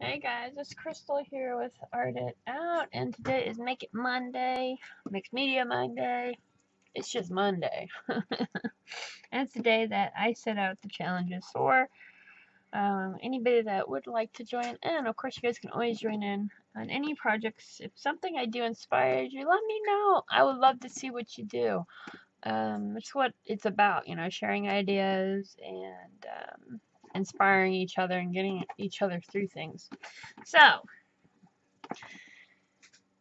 Hey guys, it's Crystal here with Art It Out, and today is Make It Monday, Mixed Media Monday. It's just Monday. and it's the day that I set out the challenges for. Um, anybody that would like to join in, of course, you guys can always join in on any projects. If something I do inspires you, let me know. I would love to see what you do. Um, it's what it's about, you know, sharing ideas and um, inspiring each other and getting each other through things. So,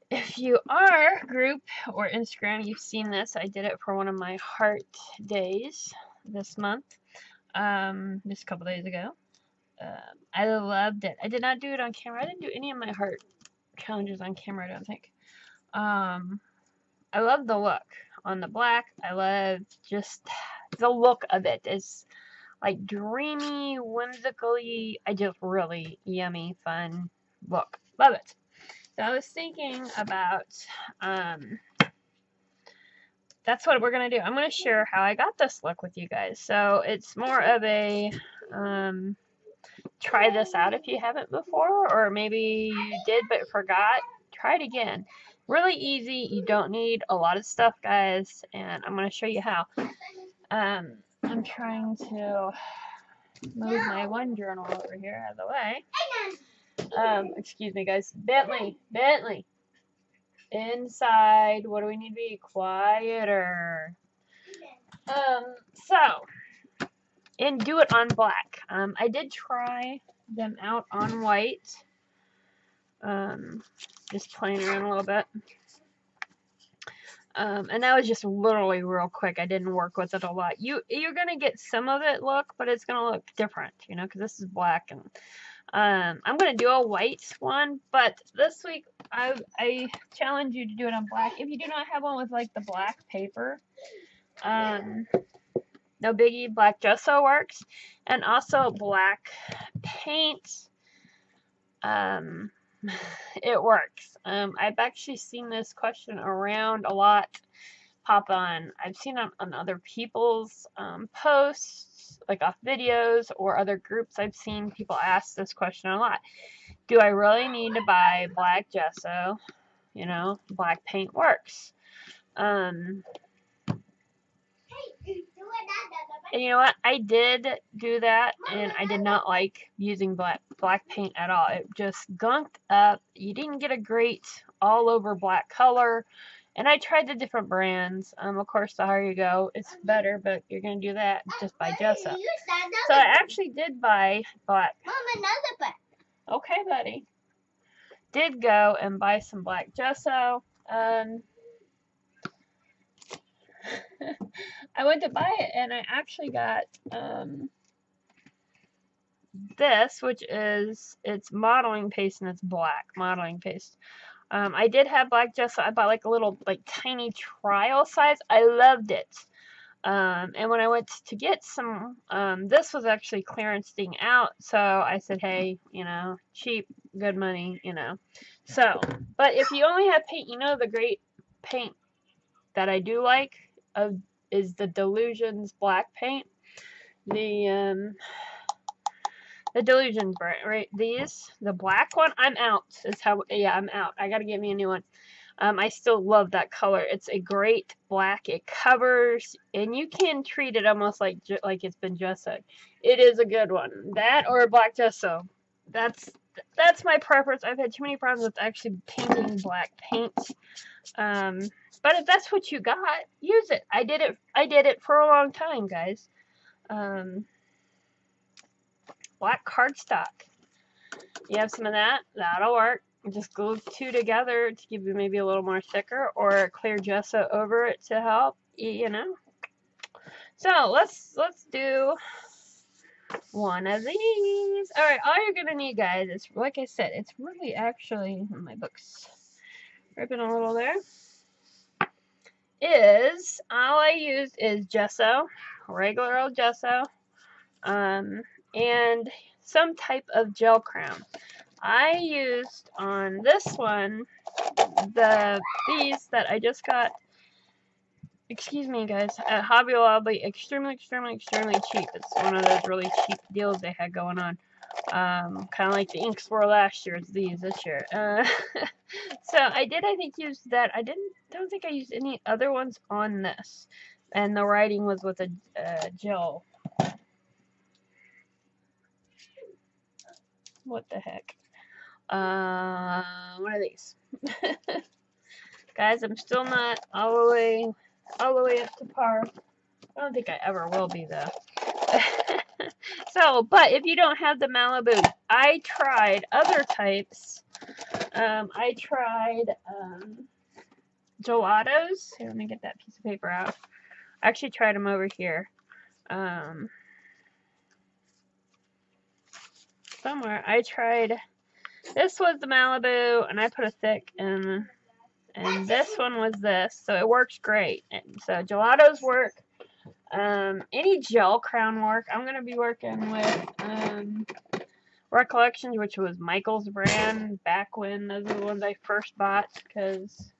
if you are group or Instagram, you've seen this. I did it for one of my heart days this month, um, just a couple days ago. Um, I loved it. I did not do it on camera. I didn't do any of my heart challenges on camera, I don't think. Um, I love the look on the black. I love just the look of it. It's like dreamy, whimsically, I just really yummy, fun look. Love it. So I was thinking about, um, that's what we're going to do. I'm going to share how I got this look with you guys. So it's more of a, um, try this out if you haven't before, or maybe you did but forgot. Try it again. Really easy. You don't need a lot of stuff, guys, and I'm going to show you how. Um, I'm trying to move my one journal over here out of the way. Um, excuse me, guys. Bentley, Bentley. Inside. What do we need to be? Quieter. Um, so, and do it on black. Um, I did try them out on white. Um, just playing around a little bit. Um, and that was just literally real quick. I didn't work with it a lot. You you're gonna get some of it look, but it's gonna look different, you know, because this is black and um, I'm gonna do a white one. But this week I I challenge you to do it on black. If you do not have one with like the black paper, um, no biggie. Black gesso works, and also black paint. Um, it works. Um, I've actually seen this question around a lot pop on. I've seen it on other people's um, posts, like off videos or other groups. I've seen people ask this question a lot. Do I really need to buy black gesso? You know, black paint works. Um, and you know what? I did do that, and I did not like using black black paint at all. It just gunked up. You didn't get a great all over black color. And I tried the different brands. Um, of course, the higher you go, it's better, but you're gonna do that just by gesso. So I actually did buy black. Mom, another book. Okay, buddy. Did go and buy some black gesso. Um, I went to buy it and I actually got um, this, which is it's modeling paste and it's black modeling paste. Um, I did have black gesso. I bought like a little like tiny trial size. I loved it. Um, and when I went to get some, um, this was actually clearancing out. So I said, hey, you know, cheap, good money, you know. So, but if you only have paint, you know the great paint that I do like of is the Dylusions black paint. The um the Dylusions brand, right? These, the black one, I'm out. Is how yeah, I'm out. I gotta get me a new one. Um, I still love that color. It's a great black. It covers, and you can treat it almost like like it's been gessoed. It is a good one. That or a black gesso. That's that's my preference. I've had too many problems with actually painting black paint. Um, but if that's what you got, use it. I did it. I did it for a long time, guys. Um, black cardstock. You have some of that. That'll work. Just glue two together to give you maybe a little more thicker, or clear gesso over it to help. You know. So let's let's do one of these. All right, all you're gonna need, guys, is like I said, it's really actually in my books. Ripping a little there is all I used is gesso, regular old gesso, um, and some type of gel crayon. I used on this one the these that I just got. Excuse me, guys. At Hobby Lobby, extremely, extremely, extremely cheap. It's one of those really cheap deals they had going on. Um, kind of like the inks were last year, it's these this year. Uh, so I did, I think, use that. I didn't, don't think I used any other ones on this. And the writing was with a uh, gel. What the heck? Uh, what are these? Guys, I'm still not all the way, all the way up to par. I don't think I ever will be though. so, but if you don't have the Malibu, I tried other types. Um, I tried um, gelatos. Here, let me get that piece of paper out. I actually tried them over here. Um, somewhere. I tried, this was the Malibu, and I put a thick in, and this one was this, so it works great. And so gelatos work. Um, any gel crayon work. I'm going to be working with um, Recollections, which was Michael's brand back when those were the ones I first bought because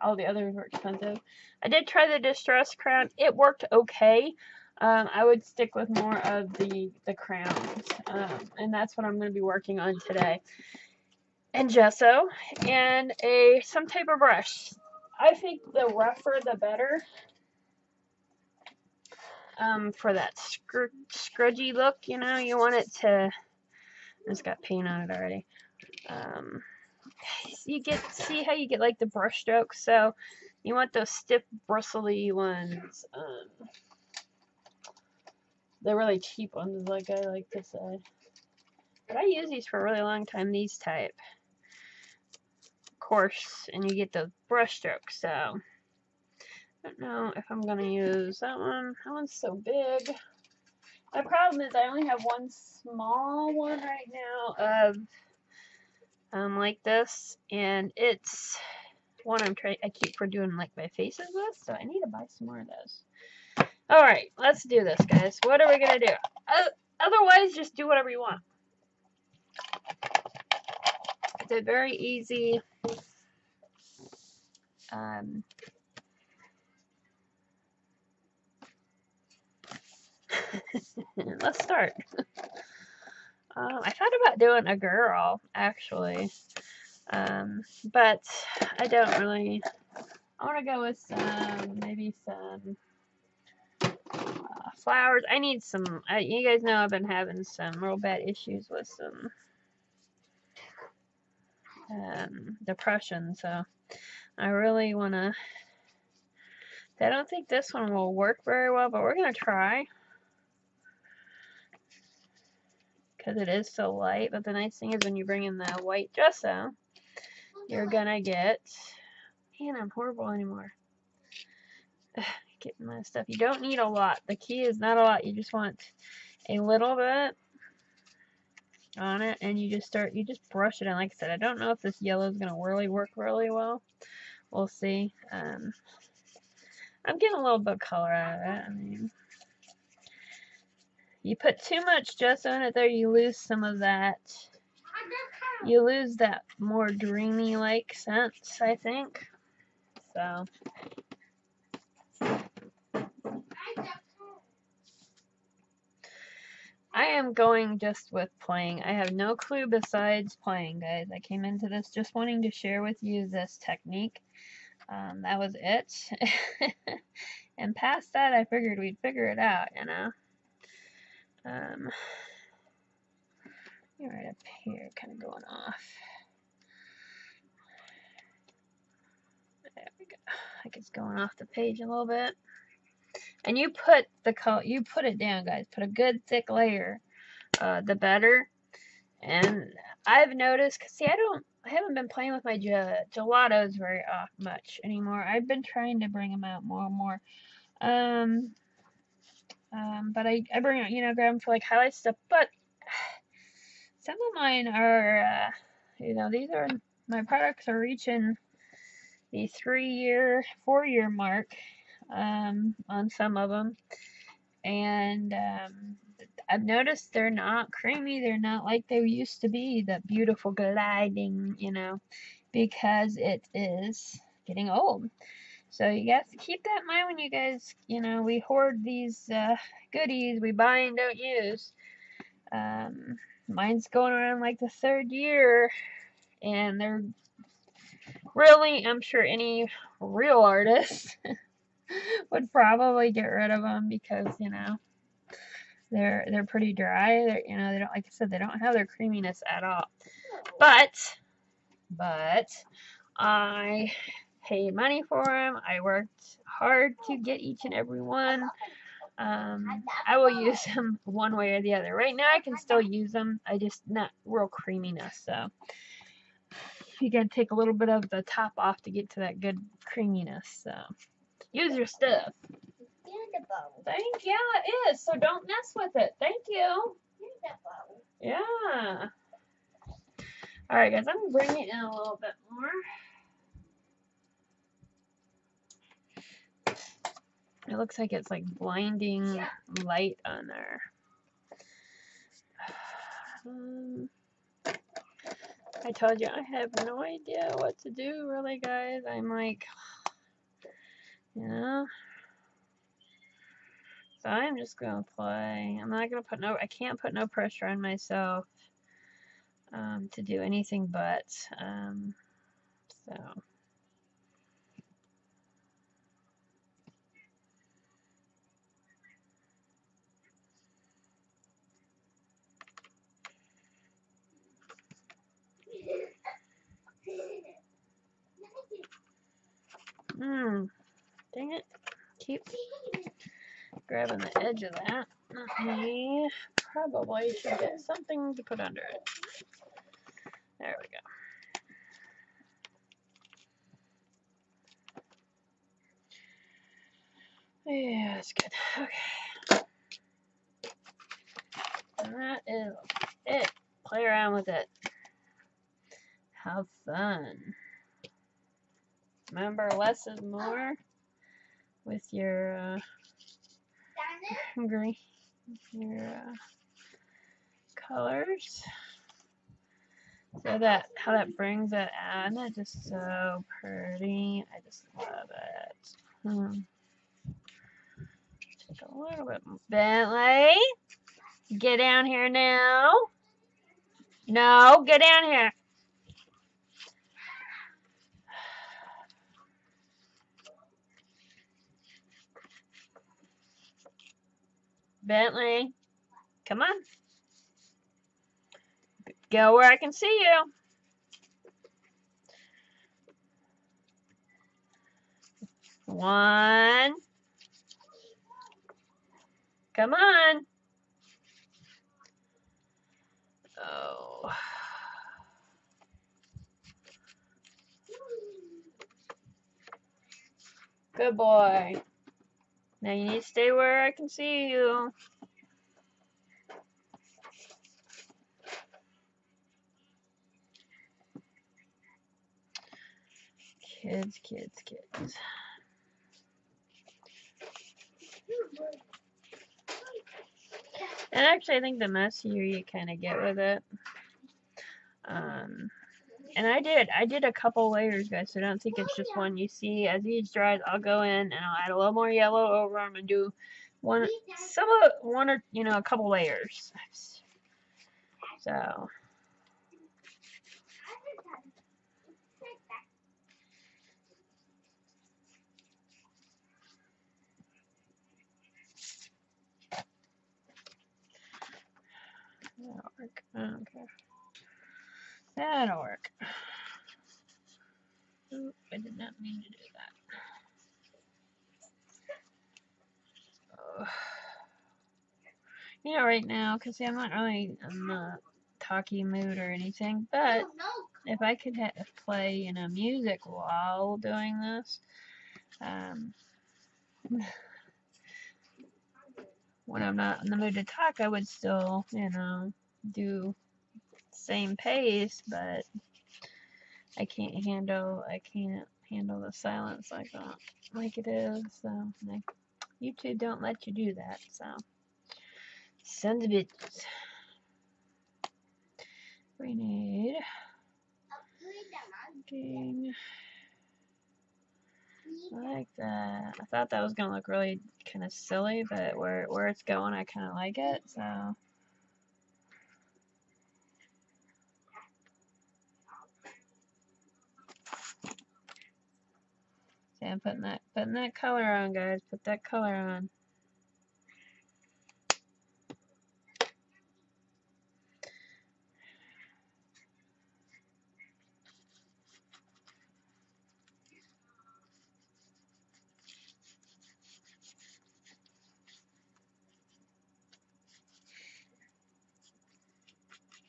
all the others were expensive. I did try the Distress crayon. It worked okay. Um, I would stick with more of the, the crayons. Um, and that's what I'm going to be working on today. And gesso and a some type of brush. I think the rougher the better um, for that scr scrudgy look, you know, you want it to, it's got paint on it already. Um, you get, see how you get like the brush strokes, so you want those stiff bristly ones. Um, they're really cheap ones, like I like to say. But I use these for a really long time, these type. Course, and you get the brush strokes, so I don't know if I'm going to use that one. That one's so big. My problem is I only have one small one right now of um, like this, and it's one I'm trying. I keep for doing like my faces with, so I need to buy some more of those. All right, let's do this, guys. What are we gonna do? Uh, otherwise, just do whatever you want. It's a very easy um, Let's start. Um, I thought about doing a girl, actually. Um, but I don't really... I want to go with some, maybe some uh, flowers. I need some... Uh, you guys know I've been having some real bad issues with some um, depression, so I really want to... I don't think this one will work very well, but we're going to try. because it is so light. But the nice thing is when you bring in the white gesso, you're gonna get. Man, I'm horrible anymore. Getting my stuff. You don't need a lot. The key is not a lot. You just want a little bit on it, and you just start. You just brush it in. Like I said, I don't know if this yellow is gonna really work really well. We'll see. Um, I'm getting a little bit of color out of it. I mean. You put too much gesso in it there, you lose some of that. You lose that more dreamy like sense, I think. So. Am going just with playing. I have no clue besides playing, guys. I came into this just wanting to share with you this technique. Um, that was it. and past that, I figured we'd figure it out, you know. Um, right up here, kind of going off. There we go. Like it's going off the page a little bit. And you put the color, you put it down, guys. Put a good thick layer, uh, the better. And I've noticed, cause see, I don't, I haven't been playing with my gelatos very uh, much anymore. I've been trying to bring them out more and more. Um, um, but I, I bring, out, you know, grab them for like highlight stuff. But some of mine are, uh, you know, these are, my products are reaching the three year, four year mark um, on some of them. And um, I've noticed they're not creamy. They're not like they used to be, that beautiful gliding, you know, because it is getting old. So you guys keep that in mind when you guys, you know, we hoard these uh, goodies we buy and don't use. Um, mine's going around like the third year, and they're really, I'm sure any real artist would probably get rid of them because you know they're they're pretty dry. They're you know they don't like I said they don't have their creaminess at all. But but I paid money for them. I worked hard to get each and every one. Um, I will use them one way or the other. Right now, I can still use them. I just not real creaminess. So you gotta take a little bit of the top off to get to that good creaminess. So use your stuff. Thank yeah, it is. So don't mess with it. Thank you. Yeah. All right, guys. I'm gonna bring it in a little bit more. It looks like it's like blinding light on there. Um, I told you I have no idea what to do really guys. I'm like, know. So I'm just gonna play. I'm not gonna put no I can't put no pressure on myself um, to do anything but um, so Hmm. Dang it. Keep grabbing the edge of that. me. probably should get something to put under it. There we go. Yeah, that's good. Okay. And that is it. Play around with it. Have fun. Remember, less is more with your uh, green, your uh, colors. So that how that brings it out, it's just so pretty. I just love it. Hmm. A little bit. Bentley, get down here now. No, get down here. Bentley, come on. Go where I can see you. One. Come on. Oh. Good boy. Now you need to stay where I can see you. Kids, kids, kids. And actually, I think the messier you kind of get with it. And I did. I did a couple layers, guys, so I don't think it's just one. You see, as these dries, I'll go in and I'll add a little more yellow over them and do one, some of, one or, you know, a couple layers. So. Okay. That'll work. Oop, I did not mean to do that. Oh. You know, right now, because I'm not really in the talky mood or anything, but if I could play, you know, music while doing this, um, when I'm not in the mood to talk, I would still, you know, do same pace, but I can't handle I can't handle the silence like that like it is. So like, YouTube don't let you do that. So send a bit. We need. like that. I thought that was gonna look really kind of silly, but where where it's going, I kind of like it. So Yeah, putting that putting that color on, guys. Put that color on.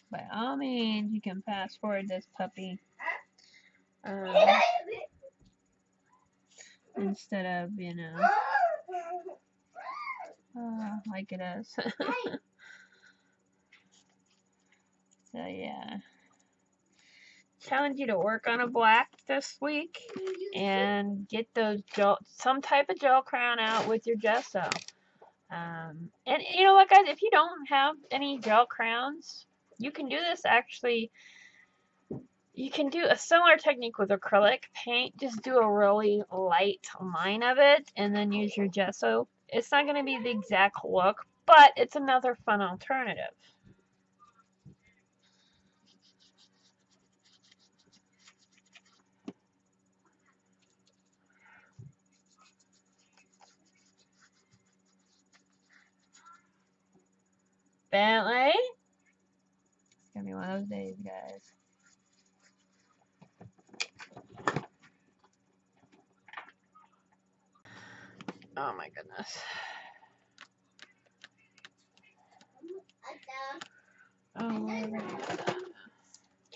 By all means, you can fast forward this puppy. Um, instead of, you know, uh, like it is. so, yeah. Challenge you to work on a black this week and get those gel, some type of gel crayon out with your gesso. Um, and, you know what, guys, if you don't have any gel crayons, you can do this actually you can do a similar technique with acrylic paint. Just do a really light line of it and then use your gesso. It's not going to be the exact look, but it's another fun alternative. Bentley. It's going to be one of those days, guys. Oh my goodness. Oh,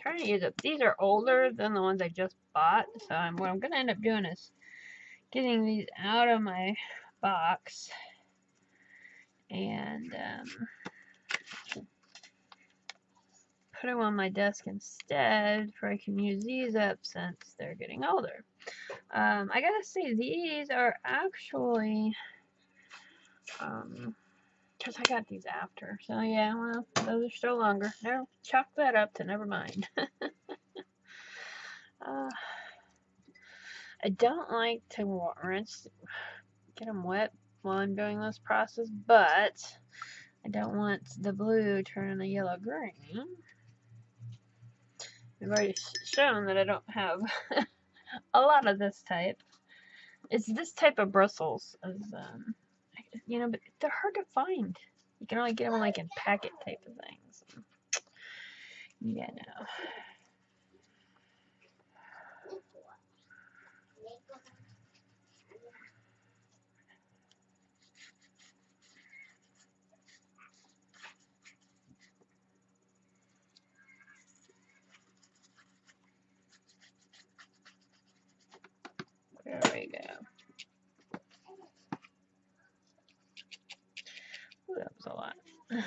trying to use it. These are older than the ones I just bought, so I'm, what I'm going to end up doing is getting these out of my box and um, put them on my desk instead for I can use these up since they're getting older. Um, I gotta say, these are actually, um, because I got these after. So, yeah, well, those are still longer. No, chalk that up to never mind. uh, I don't like to rinse, get them wet while I'm doing this process, but I don't want the blue turning the yellow green. I've already shown that I don't have a lot of this type. It's this type of bristles. As, um, you know, but they're hard to find. You can only get them like in packet type of things. Yeah, no. There we go. Ooh, that was a lot. As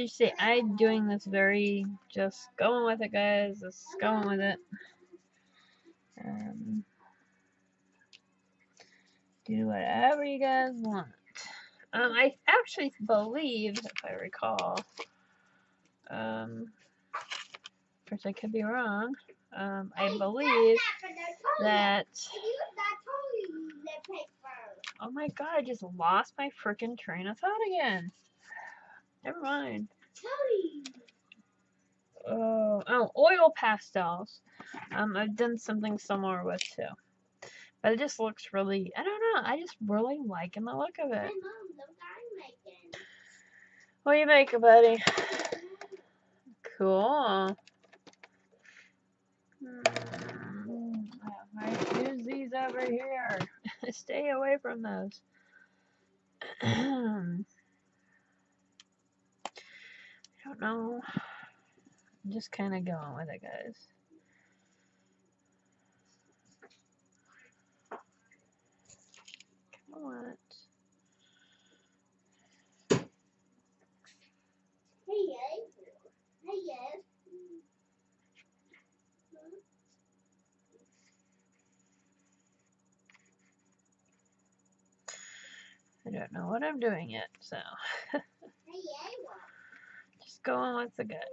you see, I'm doing this very just going with it, guys. Just going with it. Um, do whatever you guys want. Um, I actually believe, if I recall, um, of course I could be wrong. Um, I believe that. Oh my god! I just lost my freaking train of thought again. Never mind. Oh, oh, oil pastels. Um, I've done something similar with too. But it just looks really, I don't know, I just really liking the look of it. What do you make, buddy? Cool. Use these over here. Stay away from those. I don't know. I'm just kind of going with it, guys. What? I don't know what I'm doing yet, so just going with the gut.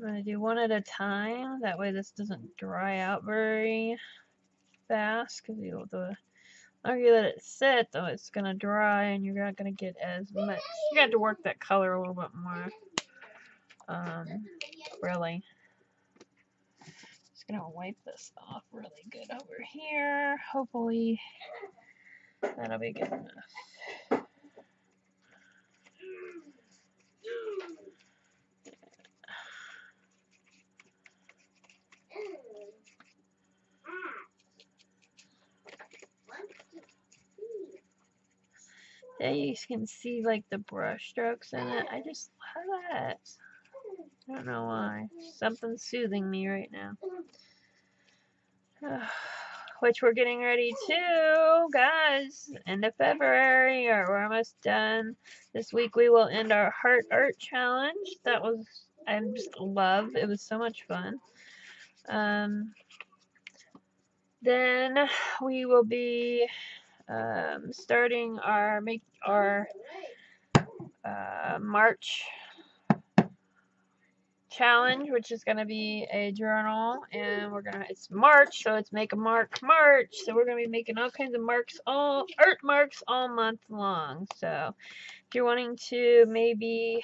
I'm going to do one at a time. That way this doesn't dry out very, fast because the longer you let it sit, though, it's gonna dry and you're not gonna get as much. You got to work that color a little bit more. Um, really. Just gonna wipe this off really good over here. Hopefully that'll be good enough. Yeah, you can see like the brush strokes in it. I just love that. I don't know why. Something's soothing me right now. Which we're getting ready to, guys. End of February, or we're almost done. This week we will end our Heart Art Challenge. That was, I just love. It was so much fun. Um, then we will be um, starting our make our uh, March challenge, which is going to be a journal, and we're gonna it's March, so it's make a mark March. So we're gonna be making all kinds of marks, all art marks all month long. So if you're wanting to maybe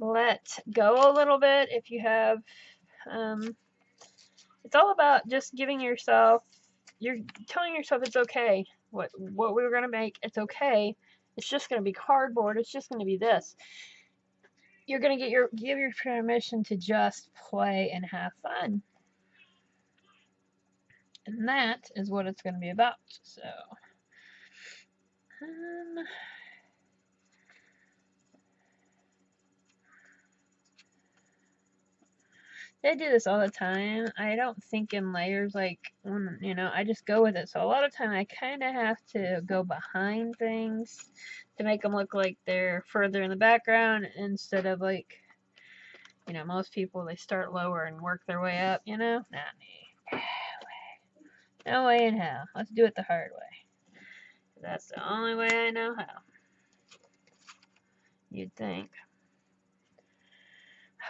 let go a little bit, if you have, um, it's all about just giving yourself you're telling yourself it's okay. What what we were gonna make, it's okay. It's just gonna be cardboard. It's just gonna be this. You're gonna get your give your permission to just play and have fun. And that is what it's gonna be about. So um, I do this all the time. I don't think in layers like mm, you know, I just go with it. So a lot of time I kind of have to go behind things to make them look like they're further in the background instead of like you know, most people they start lower and work their way up, you know? Not me. No way in hell. Let's do it the hard way. That's the only way I know how. You'd think.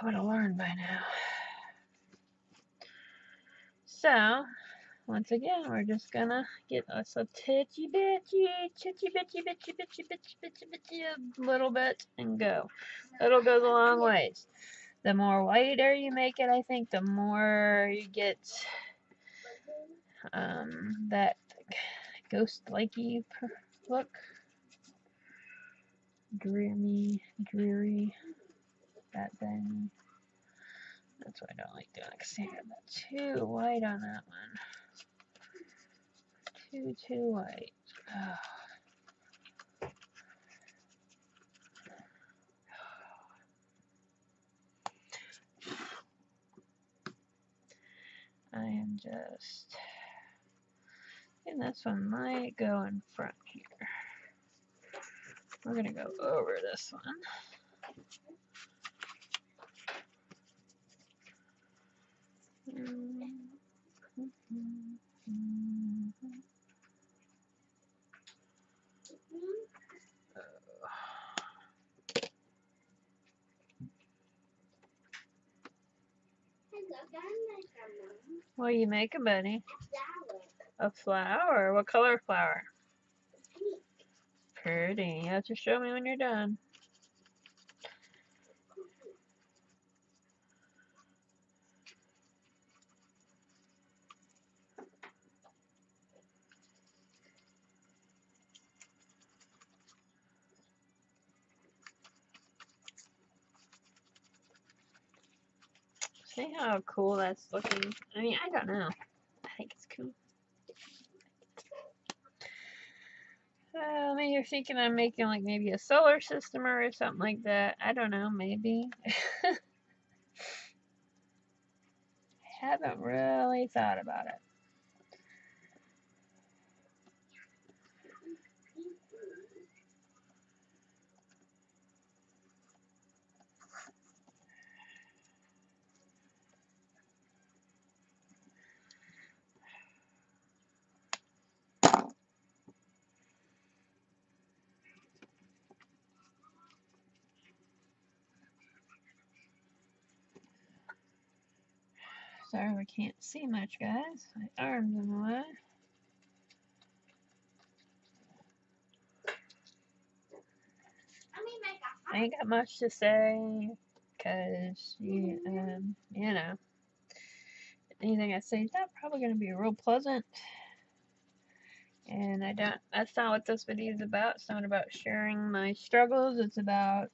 I would have learned by now. So, once again, we're just gonna get us a titchy bitchy, titty bitchy, bitchy, bitchy, bitchy, bitchy, bitchy, a little bit and go. It'll go a long ways. The more whiter you make it, I think, the more you get um, that ghost-likey look. Dreamy, dreary, that thing. That's why I don't like doing that too white on that one. Too, too white. Oh. I am just, and this one might go in front here. We're going to go over this one. What are you making, Benny? A flower. What color flower? Pretty. You have to show me when you're done. See how cool that's looking? I mean, I don't know. I think it's cool. Uh, maybe you're thinking I'm making like maybe a solar system or something like that. I don't know, maybe. I Haven't really thought about it. Sorry we can't see much, guys. My arm's in the way. I ain't got much to say because you, um, you know, anything I say is not probably going to be real pleasant. And I don't, that's not what this video is about. It's not about sharing my struggles. It's about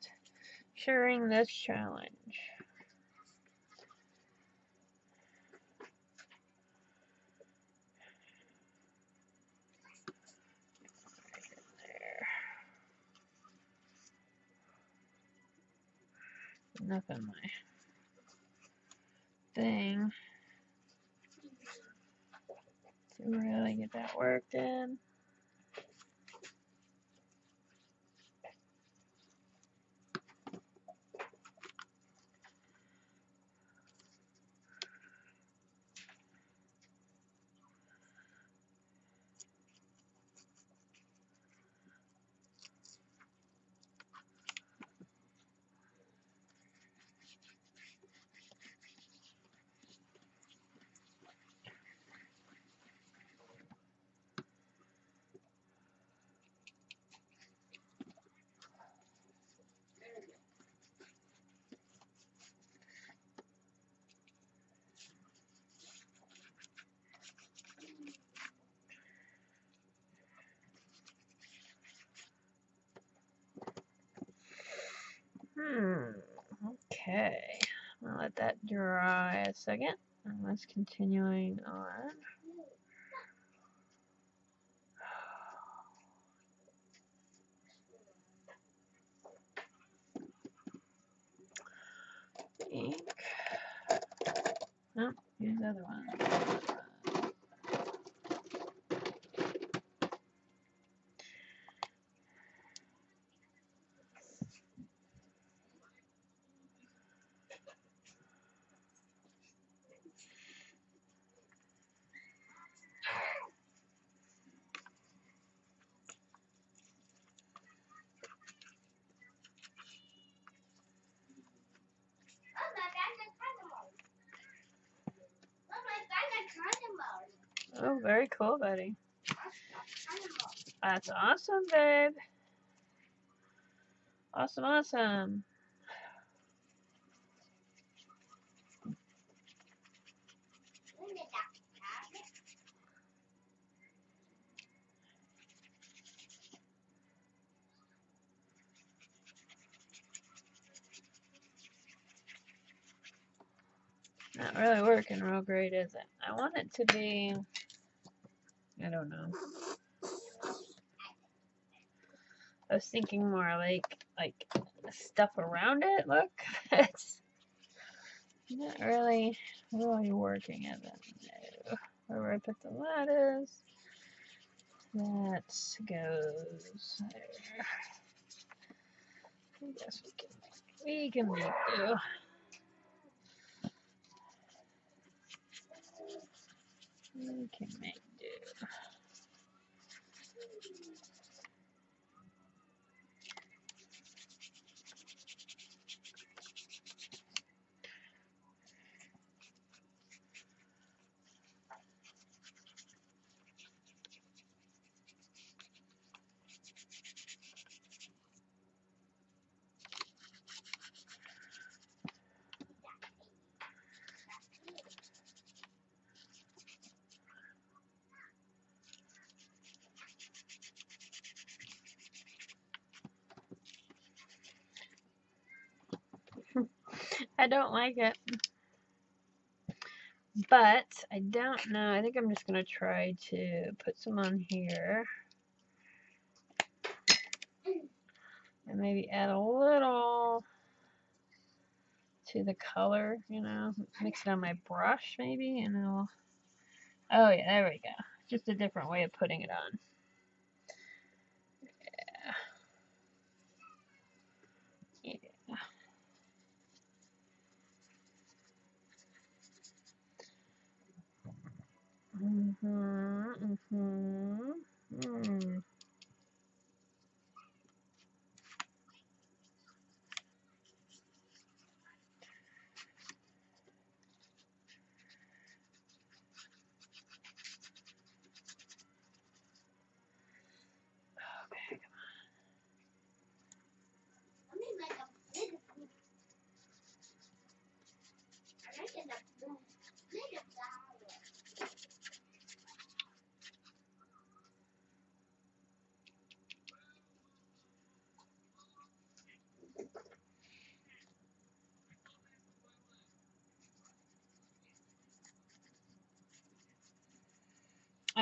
sharing this challenge. Nothing my thing to really get that worked in. Hmm. Okay. I'll let that dry a second. And let's continuing on. Ink. Nope, here's the other one. Oh, very cool, buddy. That's awesome, babe. Awesome, awesome. Not really working real great, is it? I want it to be I don't know. I was thinking more like like stuff around it. Look, it's not really really working as it. No. Where I put the lattice, that goes there. I guess we can we can make do. We can make I don't like it. But I don't know. I think I'm just going to try to put some on here. And maybe add a little to the color, you know. Mix it on my brush maybe and I'll... Oh yeah, there we go. Just a different way of putting it on. Mm-hmm. Mm-hmm. Mm.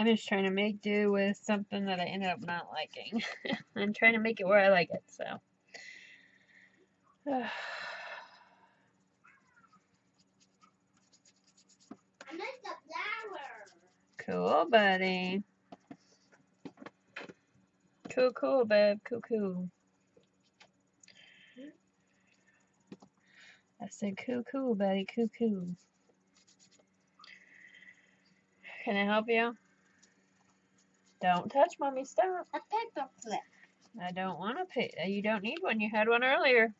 I'm just trying to make do with something that I ended up not liking. I'm trying to make it where I like it, so. cool, buddy. Cool, cool, babe. Cool, cool. I said, cool, cool, buddy. Cool, cool. Can I help you? Don't touch mommy stuff. A paper clip. I don't want to pay. You don't need one. You had one earlier.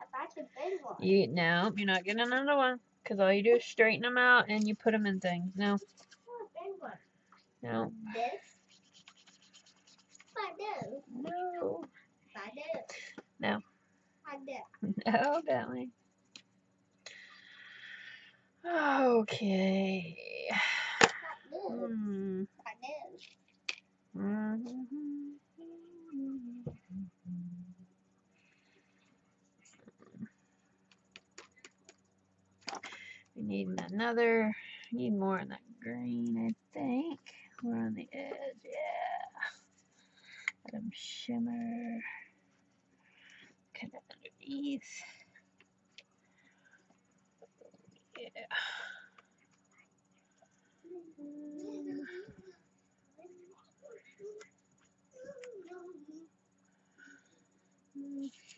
I bought the big one. You no, you're not getting another one. Cause all you do is straighten them out and you put them in things. No. Oh, big one. No. This. I do. No. I do. No. I do. No, Bentley. Okay. Hmm. We need another, need more in that green, I think. We're on the edge, yeah. Let Let 'em shimmer. Kind of underneath. Yeah. Mm. I'm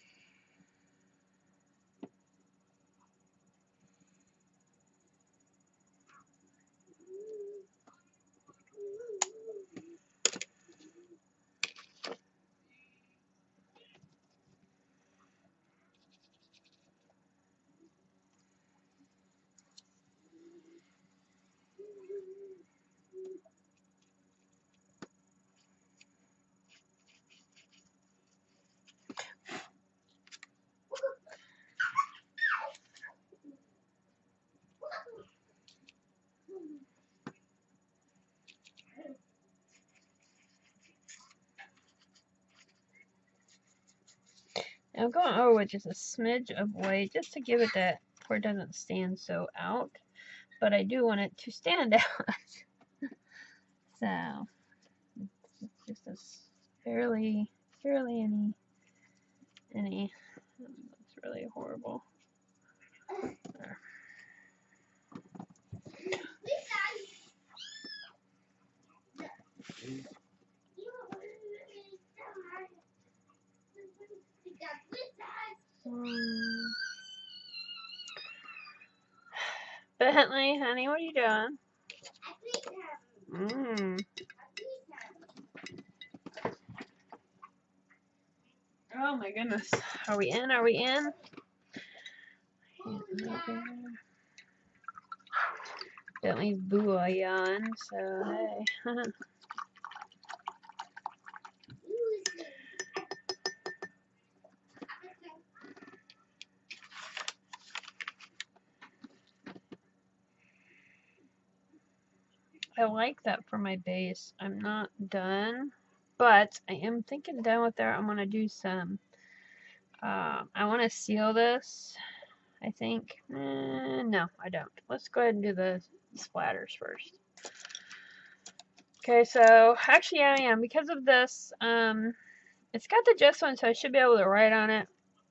going over oh, with just a smidge of white just to give it that where it doesn't stand so out. But I do want it to stand out. so it's just a barely barely any any it's really horrible. There. Bentley, honey, what are you doing? Mmm. Oh my goodness. Are we in? Are we in? Bentley's boo yawn, so hey. I like that for my base. I'm not done, but I am thinking done with there. I'm going to do some, uh, I want to seal this, I think. Eh, no, I don't. Let's go ahead and do the splatters first. Okay, so actually I am. Because of this, um, it's got the just one, so I should be able to write on it.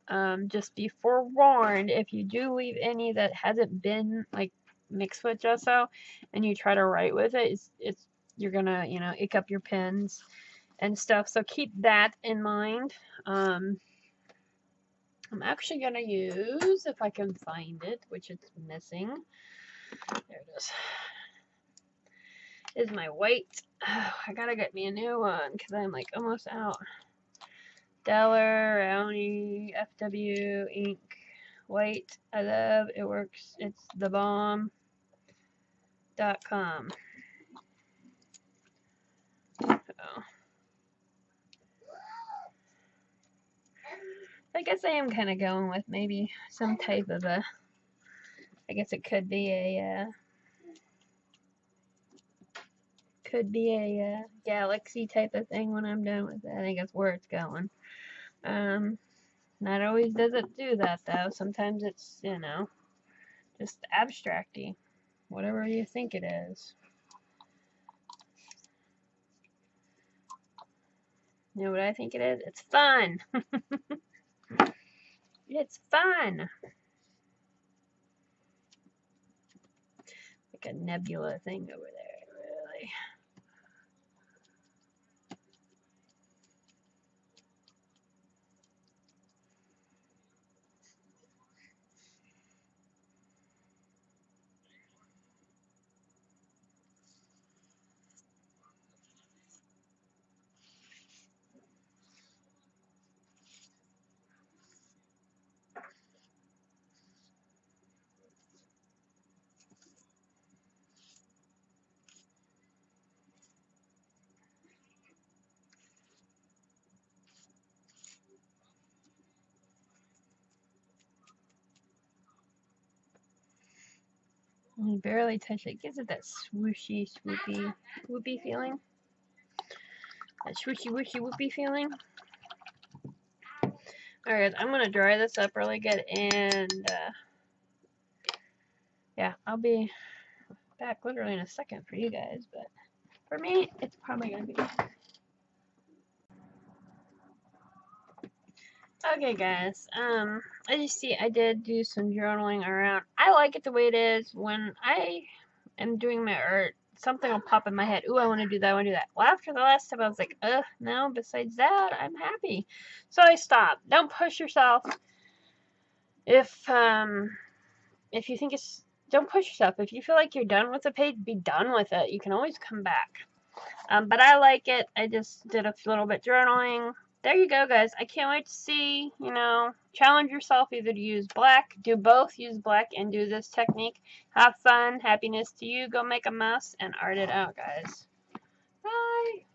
Um, just be forewarned, if you do leave any that hasn't been, like, mixed with gesso and you try to write with it, it's, it's you're gonna, you know, ick up your pens and stuff. So keep that in mind. Um, I'm actually gonna use, if I can find it, which it's missing. There it is. Is my white. Oh, I gotta get me a new one because I'm like almost out. Daler, Rowney FW, ink, white. I love it works. It's the bomb dot com. So, I guess I am kind of going with maybe some type of a. I guess it could be a. Uh, could be a uh, galaxy type of thing when I'm done with it. I think that's where it's going. Um, not always does it do that though. Sometimes it's you know just abstracty whatever you think it is. You know what I think it is? It's fun. it's fun. Like a nebula thing over there, really. You barely touch it. Gives it that swooshy, swoopy, whoopy feeling. That swooshy, whooshy, whoopy feeling. Alright, I'm gonna dry this up really good and uh, yeah, I'll be back literally in a second for you guys, but for me, it's probably gonna be. Okay, guys. Um, as you see, I did do some journaling around. I like it the way it is. When I am doing my art, something will pop in my head. Ooh, I want to do that. I want to do that. Well, after the last step, I was like, uh, no. Besides that, I'm happy. So I stopped. Don't push yourself. If um, if you think it's, don't push yourself. If you feel like you're done with the page, be done with it. You can always come back. Um, but I like it. I just did a little bit journaling there you go, guys. I can't wait to see, you know, challenge yourself either to use black, do both, use black and do this technique. Have fun, happiness to you. Go make a mess and art it out, guys. Bye.